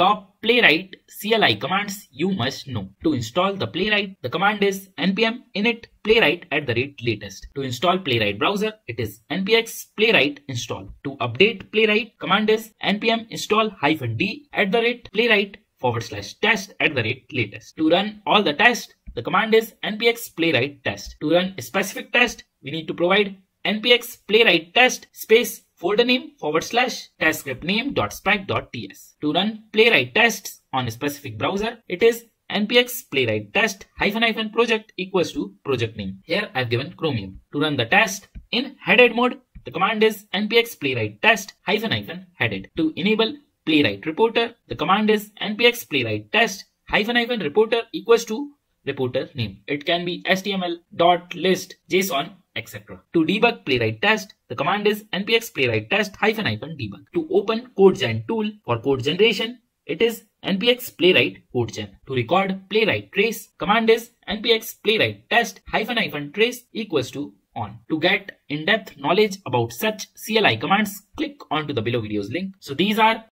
Top Playwright CLI commands you must know. To install the Playwright, the command is npm init playwright at the rate latest. To install Playwright browser, it is npx playwright install. To update Playwright, command is npm install hyphen d at the rate playwright forward slash test at the rate latest. To run all the tests, the command is npx playwright test. To run a specific test, we need to provide npx playwright test space folder name forward slash test script name dot spec dot ts. To run playwright tests on a specific browser, it is npx playwright test hyphen hyphen project equals to project name. Here I've given Chromium. To run the test in headed mode, the command is npx playwright test hyphen hyphen headed. To enable playwright reporter, the command is npx playwright test hyphen hyphen reporter equals to reporter name. It can be HTML, dot, list, JSON, etc. To debug playwright test, the command is npx playwright test hyphen hyphen debug. To open CodeGen tool for code generation, it is npx playwright CodeGen. To record playwright trace, command is npx playwright test hyphen hyphen trace equals to on. To get in-depth knowledge about such CLI commands, click onto the below videos link. So these are